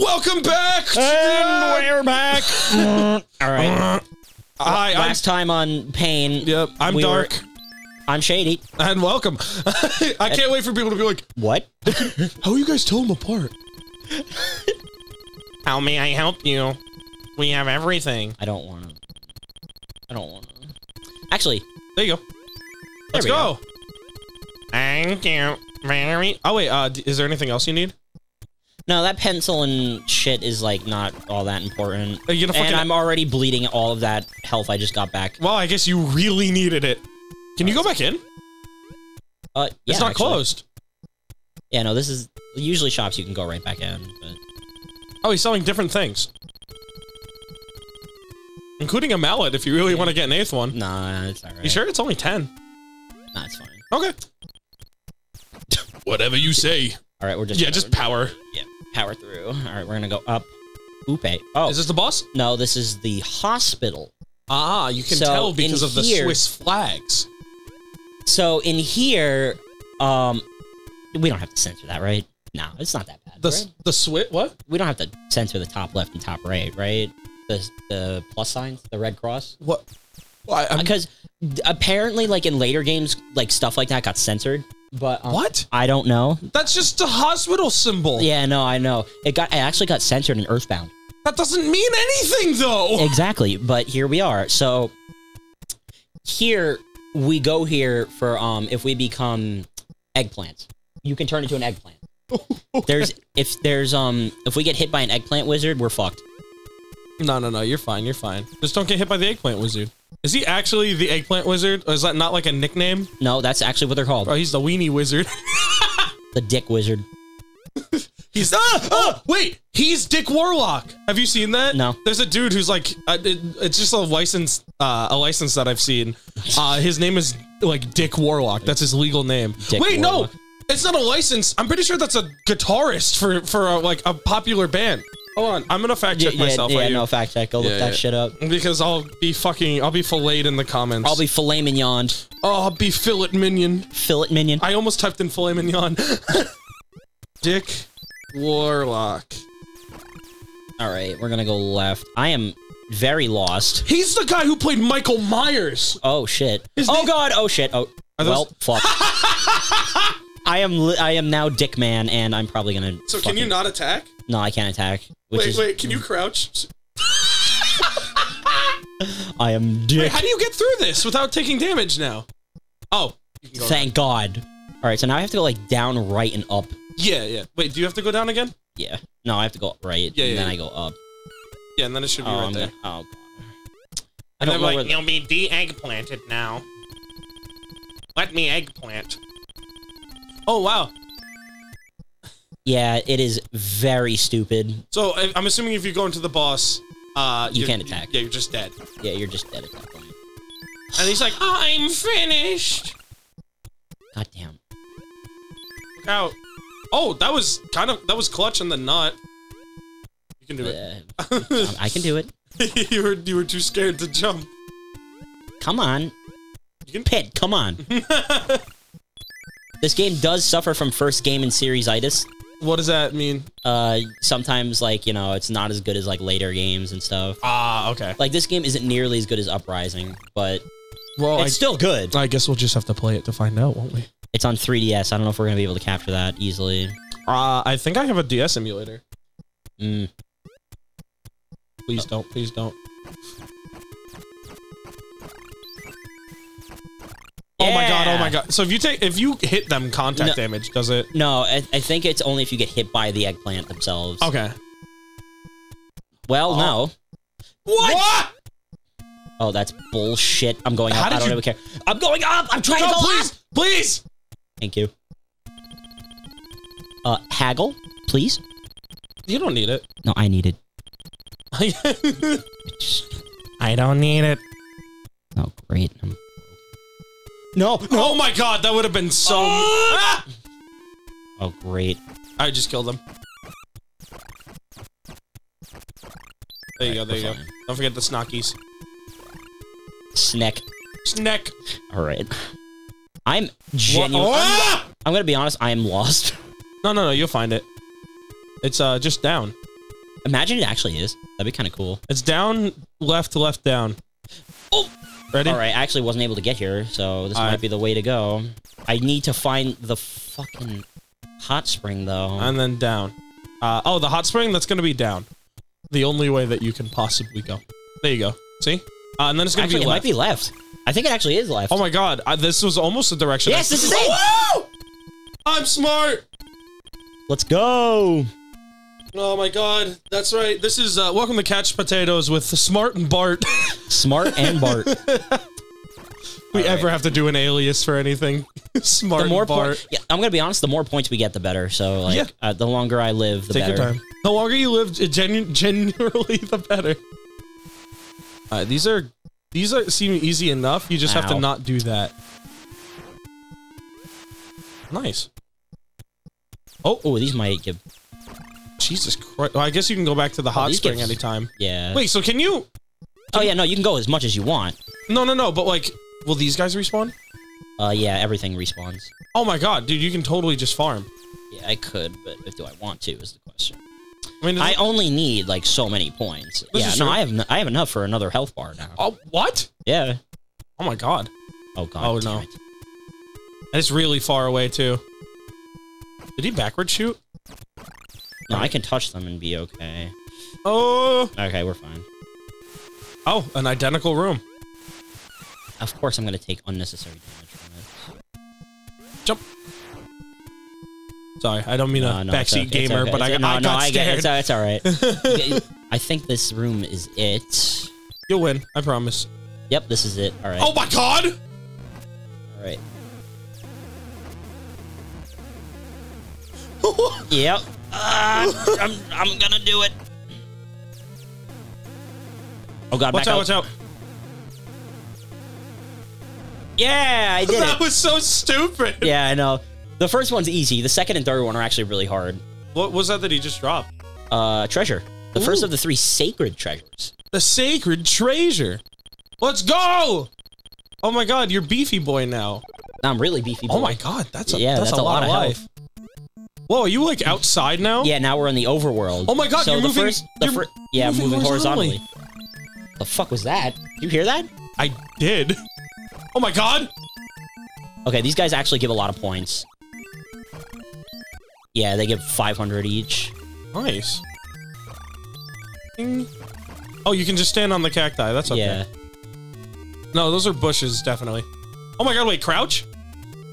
Welcome back. And we're back. All right. Hi, I'm, Last time on Pain. yep, I'm we were- Dark, I'm Shady. and welcome. I can't wait for people to be like, What? "How are you guys tell them apart?" How may I help you? We have everything. I don't want to. I don't want to. Actually, There you go. Let's we go. Thank you very. Oh wait, uh, is there anything else you need? No, that pencil and shit is like not all that important. Are you gonna fucking? And I'm already bleeding all of that health I just got back. well, I guess you really needed it. Can you go back in? Uh, yeah, it's not actually. closed. Yeah, no, this is usually shops you can go right back in, but Oh, he's selling different things, including a mallet. If you really want to get an eighth one. nah, it's alright. You sure? It's only ten. Nah, it's fine. Okay. Whatever you say. All right, we're just Yeah, just power. yeah, power through. All right, we're gonna go up. Upe. Oh Is this the boss? no, this is the hospital. Ah, you can So, tell because of the Swiss flags. So in here, um, we don't have to censor that, right? No, it's not that bad. The right? the Swiss what? We don't have to censor the top left and top right, right? The the plus signs, the red cross, What? Because apparently, like in later games, like stuff like that got censored. But um, what? I don't know. That's just a hospital symbol. Yeah, no, I know. It got it actually got censored in Earthbound. That doesn't mean anything though. Exactly, but here we are. So here we go here for um if we become eggplants. You can turn into an eggplant. There's if there's um if we get hit by an eggplant wizard, we're fucked. No, no, no. You're fine. You're fine. Just don't get hit by the eggplant wizard. Is he actually the eggplant wizard? Or is that not like a nickname? No, that's actually what they're called. Oh, he's the weenie wizard. The dick wizard. He's ah, oh wait, he's Dick Warlock. Have you seen that? No. There's a dude who's like, uh, it, it's just a license, uh, a license that I've seen. Uh, his name is like Dick Warlock. That's his legal name. Dick wait, Warlock. no, it's not a license. I'm pretty sure that's a guitarist for for a, like a popular band. Hold on, I'm gonna fact check yeah, myself. yeah, you- no fact check. Go Yeah, look that shit up. because I'll be fucking, I'll be filleted in the comments. I'll be filet mignon, oh, I'll be fillet minion. fillet minion. I almost typed in filet mignon. Dick Warlock. All right, we're gonna go left. I am very lost. He's the guy who played Michael Myers. Oh shit. His oh god. Oh shit. Oh Are those- well. Fuck. I am. Li- I am now Dick Man, and I'm probably gonna. So can you not attack? No, I can't attack. Which Wait, is, wait, can you mm. crouch? I am Dick. Wait, how do you get through this without taking damage now? Oh, you can go Thank God. All right, so now I have to go like down, right, and up. Yeah, yeah. Wait, do you have to go down again? Yeah. No, I have to go right, Yeah, and yeah, then yeah. I go up. Yeah, and then it should be Oh, right I'm there. gonna- oh God. I And don't then, know like, where. The, You'll be de-eggplanted now. Let me eggplant. Oh wow. Yeah, it is very stupid. So I- I'm assuming if you go into the boss, uh, You you're- can't attack. Yeah, you're just dead. Yeah, you're just dead at that point. And he's like, "I'm finished." God damn. Look out! Oh, that was kind of that was clutch in the nut. You can do Uh, it. I can do it. you were you were too scared to jump. Come on. You can- Pit, come on. this game does suffer from first game in series itis. What does that mean? Uh, sometimes like you know it's not as good as like later games and stuff. Ah, okay. Like this game isn't nearly as good as Uprising, but Well, it's still good. I guess we'll just have to play it to find out, won't we? It's on 3DS. I don't know if we're gonna be able to capture that easily. Uh, I think I have a DS emulator. Mm. Please don't. Please don't. Oh my god! Oh my god! So if you take if you hit them contact No. damage, does it? No, I, I think it's only if you get hit by the eggplant themselves. Okay. Well, Oh. no. What? Oh, that's bullshit. I'm going How up. did I don't you- even care. I'm going up. I'm trying No, to go please, up. please. Thank you. Uh, haggle, please. You don't need it. No, I need it. I don't need it. Oh, great. I'm- No, oh my god, that would have been so. Ah! Oh, great. I just killed him. There you go. There you go. Don't forget the snockies. Snack. Snack. All right. I'm genuine. What? I'm, Ah! I'm gonna be honest. I am lost. No, no, no. You'll find it. It's uh just down. Imagine it actually is. That'd be kind of cool. It's down, left, left, down. Oh! Ready? All right, I actually wasn't able to get here, so this All might right. be the way to go. I need to find the fucking hot spring though. And then down. Uh, oh, the hot spring, that's going to be down. The only way that you can possibly go. There you go. See? Uh, and then it's going to be it left. might be left. I think it actually is left. Oh my god, I, this was almost the direction. Yes, I- this is it! Woo! I'm smart! Let's go. Oh my god, that's right. This is uh, welcome to Couch Potatoes with Smart and Bart. Smart and Bart. we All ever right. have to do an alias for anything? Smart the more and Bart. yeah, I'm gonna be honest. The more points we get, the better. So like, Yeah. uh, the longer I live, the Take better. your time. The longer you live, genu- genuinely, the better. Uh, these are these are seem easy enough. You just have to not do that. Nice. Oh, these might give. Jesus Christ! Well, I guess you can go back to the hot Oh, spring anytime. Yeah. Wait, so can you? Oh yeah, no, you can go as much as you want. No, no, no. But like, will these guys respawn? Uh, yeah, everything respawns. Oh my god, dude! You can totally just farm. Yeah, I could, but if do I want to is the question. I mean, I only need like so many points. Yeah, no. I have n- I have enough for another health bar now. oh what? Yeah. Oh my god! Oh god. Oh, no. it. And it's really far away too. Did he backward shoot? No, I can touch them and be okay. Oh, Okay, we're fine. oh, an identical room. Of course, I'm gonna take unnecessary damage from it. Jump. Sorry, I don't mean No, a no, backseat okay, gamer, okay, but I, no, I got I scared. it. It's, it's all right. I think this room is it. You'll win, I promise. Yep, this is it. All right. Oh my god! All right. Yep. Ah, I'm, I'm gonna do it. Oh god, Watch back out! up. Watch out! Yeah, I did That it. was so stupid. Yeah, I know. The first one's easy. The second and third one are actually really hard. What was that that he just dropped? Uh, treasure. The first of the three sacred treasures. The sacred treasure. Let's go! Oh my god, you're beefy boy now. I'm really beefy. Oh my god, that's a Yeah, that's, that's a, lot, of health. life. Whoa, are you like outside now? Yeah, now we're in the overworld. Oh my God, So you're the moving- First, the fir- yeah, moving moving horizontally. horizontally. The fuck was that? Did you hear that? I did. Oh my god! Okay, these guys actually give a lot of points. Yeah, they give 500 each. Nice. Oh, you can just stand on the cacti. That's okay. Yeah. No, those are bushes, definitely. Oh my god, wait, crouch?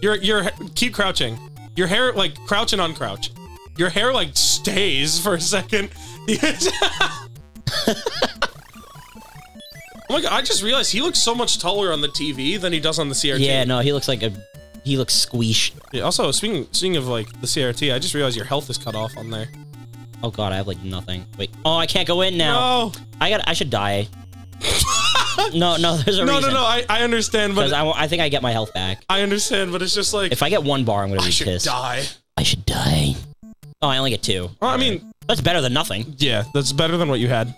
You're, you're, keep crouching. Your hair like crouch and uncrouch. Your hair like stays for a second. oh my god, I just realized he looks so much taller on the TV than he does on the CRT. Yeah, no, he looks like a. He looks squeesh. Yeah, also, speaking speaking of like the CRT, I just realized your health is cut off on there. Oh god, I have like nothing. Wait. Oh, I can't go in now. No, I got. I should die. no, no, there's a no, no, reason. no. I, I understand, but I, I think I get my health back. I understand, but it's just like If I get one bar, I'm gonna I be should pissed. die. I should die. Oh, I only get two. Well, I mean, That's better than nothing. yeah, that's better than what you had.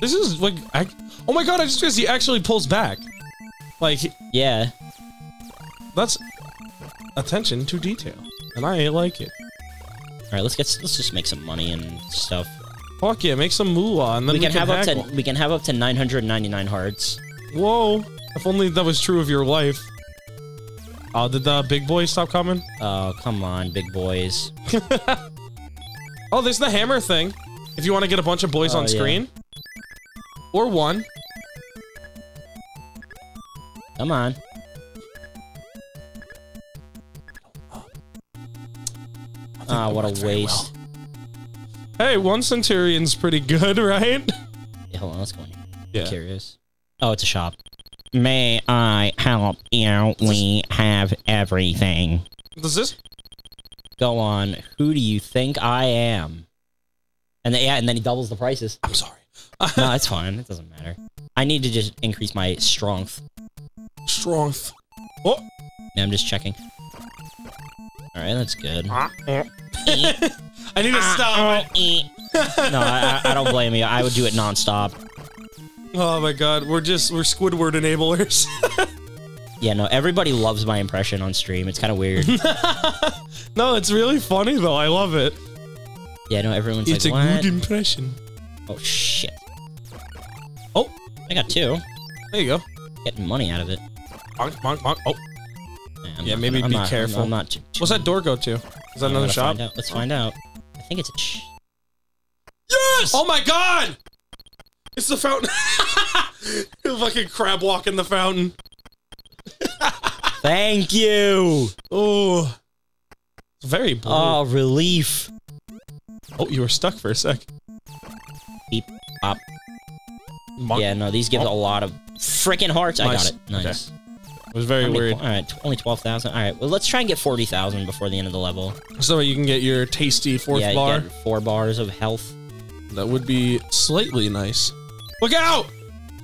This is like, I, oh my god, I just realized he actually pulls back. Like Yeah. that's attention to detail, and I like it. All right, let's get. Let's just make some money and stuff. Fuck yeah, make some moolah, and then We we, can have up to. We can have up to 999 hearts. Whoa! If only that was true of your life. Oh, did the big boys stop coming? Oh, come on, big boys. Oh, there's the hammer thing. If you want to get a bunch of boys Oh, on yeah. screen. Or one. Come on. Ah, what a waste. Hey, one centurion's pretty good, right? Yeah, hold on, let's go in here. Yeah. Curious. Oh, it's a shop. May I help you? We have everything. Does this? Go on. Who do you think I am? And then, yeah, and then he doubles the prices. I'm sorry. No, it's fine. It doesn't matter. I need to just increase my strength. Strength. Oh. Yeah, I'm just checking. All right, that's good. Ah, eh. I need to ah, stop. Oh, eh. no, I, I I don't blame you. I would do it nonstop. Oh my god, we're just we're Squidward enablers. Yeah, no, everybody loves my impression on stream. It's kind of weird. no, it's really funny though. I love it. Yeah, no, everyone's It's like, a what? good impression. Oh shit. Oh. I got two. There you go. Getting money out of it. Bonk, bonk, bonk. Oh, Yeah, Yeah, not maybe gonna- be not- I'm- careful. I'm, not. too- what's that door go to? Is that I'm another shop? find. Let's find out. I think it's a. Ch- Yes! Oh my god! It's the fountain. fucking crab walk in the fountain. Thank you. Oh. Very blue. Oh, relief. oh, you were stuck for a sec. Beep, pop. Bonk. Yeah, no, these give Oh. a lot of freaking hearts. I got it. Nice. It was very weird. po- All right, tw- only twelve thousand. All right, well, let's try and get forty thousand before the end of the level. So you can get your tasty fourth yeah, bar. get four bars of health. That would be slightly nice. Look out!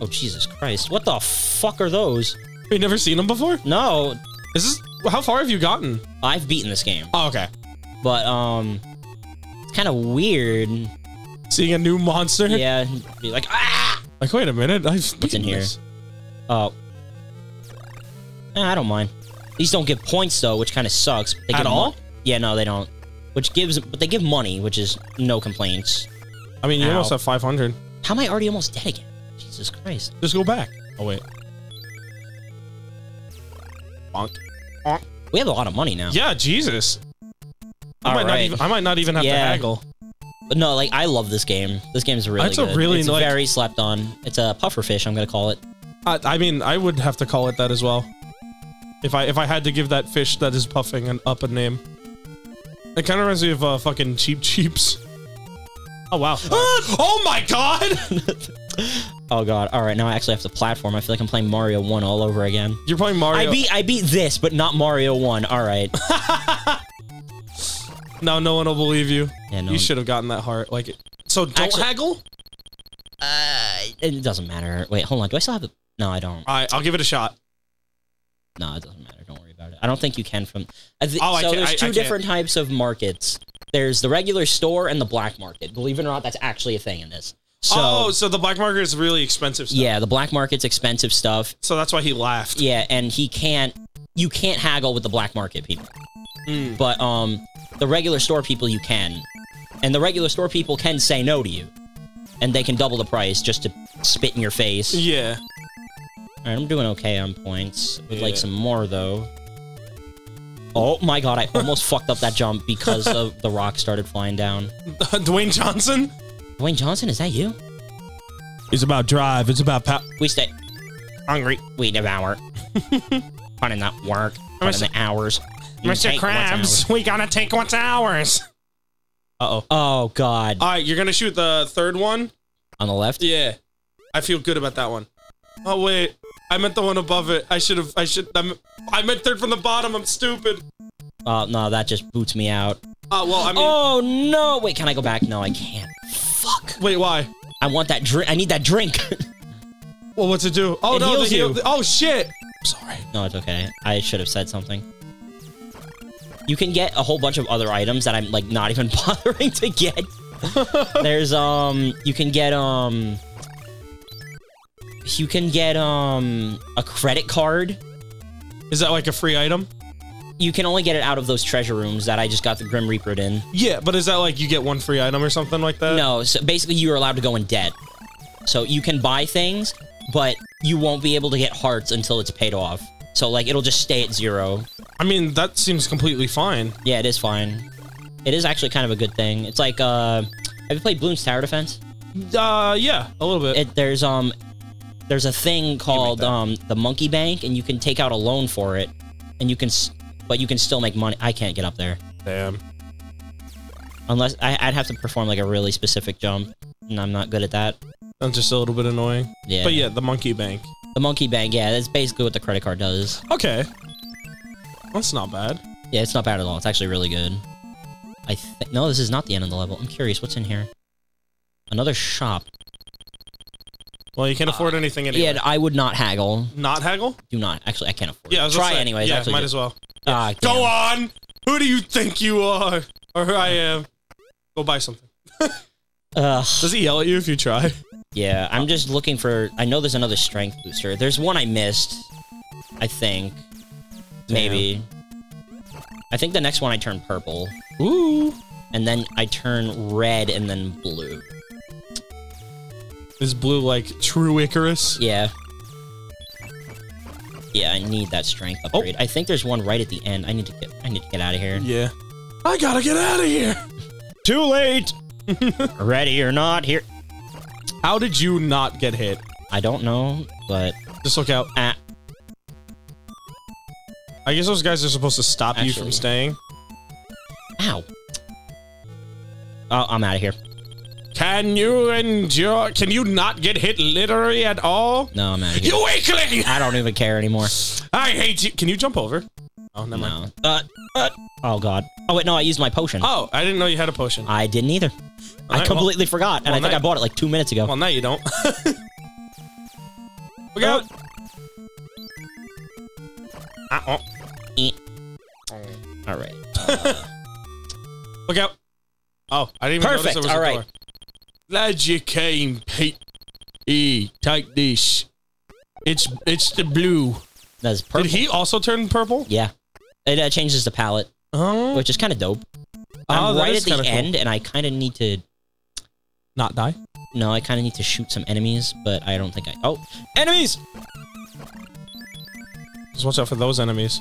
Oh Jesus Christ! What the fuck are those? Have You never seen them before? No, Is this how far have you gotten? I've beaten this game, Oh, okay. but um, it's kind of weird. Seeing a new monster. Yeah, be like ah. Like, wait a minute. I've What's in beaten here? this. Oh, I don't mind. These don't give points though, which kind of sucks. They At all? yeah, no, they don't. Which gives, but they give money, which is no complaints. I mean, you Ow. almost have 500. How am I already almost dead again? Jesus Christ! Just go back. Oh wait. Bonk. We have a lot of money now. Yeah, Jesus. I might not even. I might not even have to Yeah. haggle. But no, like I love this game. This game's really It's a good. really, it's like- very slept on. It's a puffer fish. I'm gonna call it. I, I mean, I would have to call it that as well. If I if I had to give that fish that is puffing an up a name. It kind of reminds me of uh, fucking Cheep Cheeps. Oh wow. oh my god! Oh god! All right, now I actually have to platform. I feel like I'm playing Mario One all over again. You're playing Mario. I beat I beat this, but not Mario One. All right. now no one will believe you. Yeah, no. You should have gotten that heart. Like, it. so don't Actually- haggle. Uh, it doesn't matter. Wait, hold on. Do I still have the? No, I don't. All right, I'll give it a shot. No, it doesn't matter. Don't worry about it. I don't think you can from. I thi- Oh, I so there's I- I two can't. different types of markets. There's the regular store and the black market. Believe it or not, that's actually a thing in this. So oh, so the black market is really expensive stuff. yeah, the black market's expensive stuff. So that's why he laughed. Yeah, and he can't. You can't haggle with the black market people. Mm. But um, the regular store people you can, and the regular store people can say no to you, and they can double the price just to spit in your face. Yeah. Right, I'm doing okay on points. Would like some more though. Oh my god, I almost fucked up that jump because of the rock started flying down. Dwayne Johnson. Dwayne Johnson, is that you? It's about drive. It's about power. We stay. Hungry. We devour. Put in that work. Put in the hours. You Mr. Krabs, we gotta take what's ours. Uh oh. Oh god. All right, you're gonna shoot the third one. On the left. Yeah, I feel good about that one. Oh wait, I meant the one above it. I should have. I should. I'm, I meant third from the bottom. I'm stupid. Oh no, that just boots me out. Uh, well, I mean, Oh no! Wait, can I go back? No, I can't. Fuck. wait, why? I want that drink. I need that drink. Well, what's it do? Oh It no, heals heal. you. Oh shit. I'm sorry. no, it's okay. I should have said something. You can get a whole bunch of other items that I'm like not even bothering to get. There's um, you can get um, you can get um a credit card. Is that like a free item? You can only get it out of those treasure rooms that I just got the Grim Reaper in. Yeah, but is that like you get one free item or something like that? No, so basically you're allowed to go in debt. So you can buy things, but you won't be able to get hearts until it's paid off. So like it'll just stay at zero. I mean that seems completely fine. Yeah, it is fine. It is actually kind of a good thing. It's like uh have you played Bloons Tower Defense? Uh, yeah, a little bit. It there's um there's a thing called um the monkey bank and you can take out a loan for it and you can but you can still make money. I can't get up there Damn. unless I, I'd have to perform like a really specific jump and I'm not good at that. That's just a little bit annoying. Yeah. But yeah, the monkey bank. The monkey bank, yeah, that's basically what the credit card does. Okay. That's not bad. Yeah, it's not bad at all. It's actually really good. I think no, this is not the end of the level. I'm curious what's in here. Another shop. Well, you can't afford anything anyway. Yeah, I would not haggle. Not haggle? Do not. Actually, I can't afford. Yeah, it. Try say, anyways. Yeah, actually, might as well. Ah, Go on. Who do you think you are? Or who I am? Go buy something. Ugh. Does he yell at you if you try? Yeah, I'm just looking for. I know there's another strength booster. There's one I missed. I think. Maybe. I think the next one I turn purple. Ooh. and then I turn red and then blue. Is blue like true Icarus? Yeah. Yeah, I need that strength Oh. upgrade. I think there's one right at the end. I need to get I need to get out of here. Yeah. I gotta get out of here. Too late. Ready or not, here. How did you not get hit? I don't know, but Just look out. ah, I guess those guys are supposed to stop you from staying. ow. Oh, I'm out of here. Can you endure? Can you not get hit literally at all? No, I'm out of here. You weakling! I don't even care anymore. I hate you. Can you jump over? Oh, never mind. No. Uh, uh, oh god. Oh wait, no, I used my potion. Oh, I didn't know you had a potion. I didn't either. I Alright, completely forgot, and well, I think I bought it like two minutes ago. Well, now you don't. Look out! Ah, oh. Eh. All right. Look out! Oh, I didn't even notice there was a all right. door. Glad you came, Pete. E, take this. It's it's the blue. That's purple. Did he also turn purple? Yeah. It uh, changes the palette, Oh, which is kind of dope. Oh, I'm that right at the cool. end, and I kind of need to. not die. No, I kind of need to shoot some enemies, but I don't think I. Oh, enemies! Just watch out for those enemies.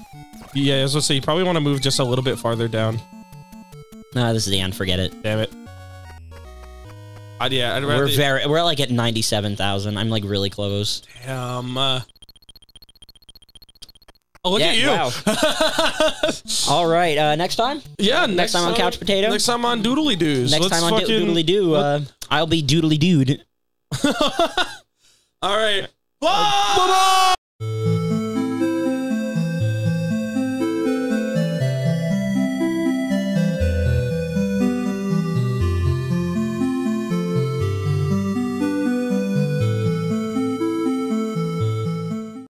Yeah, as I say you probably want to move just a little bit farther down. Nah, this is the end. Forget it. Damn it. Uh, yeah, I'd rather. We're very. We're like at ninety-seven thousand. I'm like really close. Damn. Uh, oh, look Yeah, at you. wow. All right. Uh, next time. yeah, Next time on Couch Potato? Next time on Doodly Doos. Next Let's time on fucking... Doodly Doo. Uh, I'll be Doodly Dude. All right. Bye. Bye.